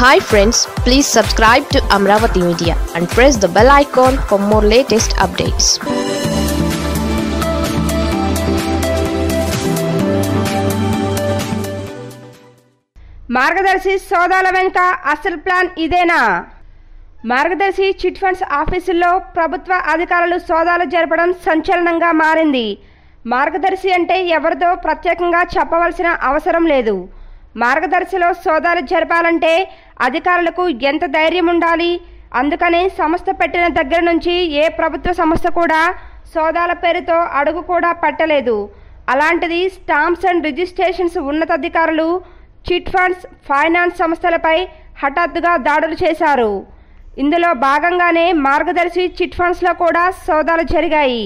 Hi friends please subscribe to Amaravati media and press the bell icon for more latest updates Margadarsi సోదాల వెనుక అసలు plan ఇదేనా? మార్గదర్శి chit funds ఆఫీసుల్లో ప్రభుత్వ అధికారులు సోదాలు జరపడం సంచలనంగా మారింది. మార్గదర్శి అంటే ఎవరిదో ప్రత్యేకంగా చెప్పవలసిన అవసరం లేదు. మార్గదర్శిలో సోదాలు జరపాలంటే అధికారులకు ఎంత ధైర్యం ఉండాలి? అందుకని సంస్థ పెట్టిన దగ్గర నుంచి ఏ ప్రభుత్వ సంస్థ కూడా సోదాల పేరుతో అడుగు కూడా పట్టలేదు. అలాంటిది స్టాంప్స్ అండ్ రిజిస్ట్రేషన్స్ ఉన్నతాధికారులు చిట్ ఫండ్స్ ఫైనాన్స్ సంస్థలపై హఠాత్తుగా దాడులు చేశారు. ఇందులో భాగంగానే మార్గదర్శి చిట్ ఫండ్స్లో కూడా సోదాలు జరిగాయి.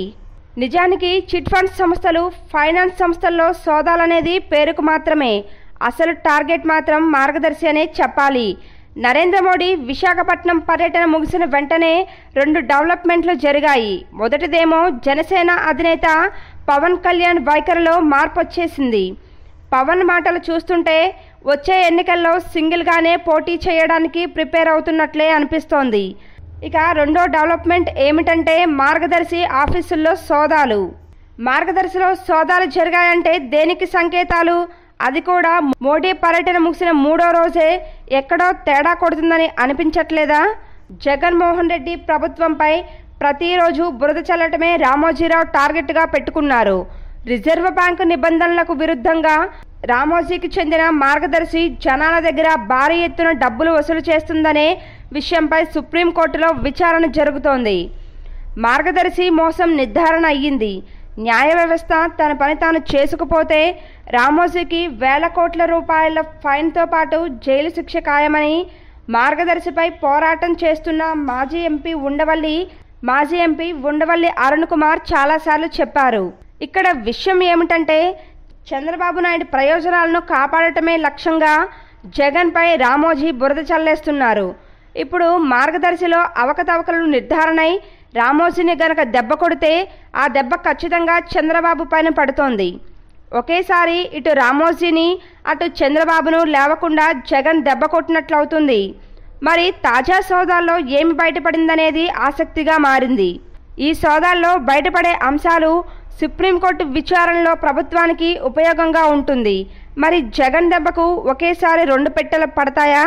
నిజానికి చిట్ ఫండ్స్ సంస్థలు ఫైనాన్స్ సంస్థల్లో సోదాలనేది పేరుకు మాత్రమే. అసలు టార్గెట్ మాత్రం మార్గదర్శి అనే చెప్పాలి. నరేంద్ర మోడీ విశాఖపట్నం పర్యటన ముగిసిన వెంటనే రెండు డెవలప్మెంట్లు జరిగాయి. మొదటిదేమో జనసేన అధినేత పవన్ కళ్యాణ్ వైఖరిలో మార్పు వచ్చేసింది పవన్ మాటలు చూస్తుంటే వచ్చే ఎన్నికల్లో సింగిల్గానే పోటీ చేయడానికి ప్రిపేర్ అవుతున్నట్లే అనిపిస్తోంది. ఇక రెండో డెవలప్మెంట్ ఏమిటంటే మార్గదర్శి ఆఫీసుల్లో సోదాలు. మార్గదర్శిలో సోదాలు జరిగాయంటే దేనికి సంకేతాలు? అది కూడా మోడీ పర్యటన ముగిసిన మూడో రోజే ఎక్కడో తేడా కొడుతుందని అనిపించట్లేదా? జగన్మోహన్ రెడ్డి ప్రభుత్వంపై ప్రతిరోజు బురద చల్లటమే రామోజీరావు టార్గెట్గా పెట్టుకున్నారు. రిజర్వ్ బ్యాంకు నిబంధనలకు విరుద్ధంగా రామోజీకి చెందిన మార్గదర్శి జనాల దగ్గర భారీ ఎత్తున డబ్బులు వసూలు చేస్తుందనే విషయంపై సుప్రీంకోర్టులో విచారణ జరుగుతోంది. మార్గదర్శి మోసం నిర్ధారణ అయ్యింది. న్యాయ వ్యవస్థ తన పని తాను చేసుకుపోతే రామోజీకి వేల కోట్ల రూపాయల ఫైన్తో పాటు జైలు శిక్ష ఖాయమని మార్గదర్శిపై పోరాటం చేస్తున్న మాజీ ఎంపీ ఉండవల్లి మాజీ ఎంపీ ఉండవల్లి అరుణ్ కుమార్ చాలాసార్లు చెప్పారు. ఇక్కడ విషయం ఏమిటంటే చంద్రబాబు నాయుడు ప్రయోజనాలను కాపాడటమే లక్ష్యంగా జగన్పై రామోజీ బురద చల్లేస్తున్నారు. ఇప్పుడు మార్గదర్శిలో అవకతవకలు నిర్ధారణై రామోజీని గనక దెబ్బ కొడితే ఆ దెబ్బ ఖచ్చితంగా చంద్రబాబు పైన పడుతోంది. ఒకేసారి ఇటు రామోజీని అటు చంద్రబాబును లేవకుండా జగన్ దెబ్బ కొట్టినట్లవుతుంది. మరి తాజా సోదాల్లో ఏమి బయటపడిందనేది ఆసక్తిగా మారింది. ఈ సోదాల్లో బయటపడే అంశాలు సుప్రీంకోర్టు విచారణలో ప్రభుత్వానికి ఉపయోగంగా ఉంటుంది. మరి జగన్ దెబ్బకు ఒకేసారి రెండు పెట్టెలు పడతాయా?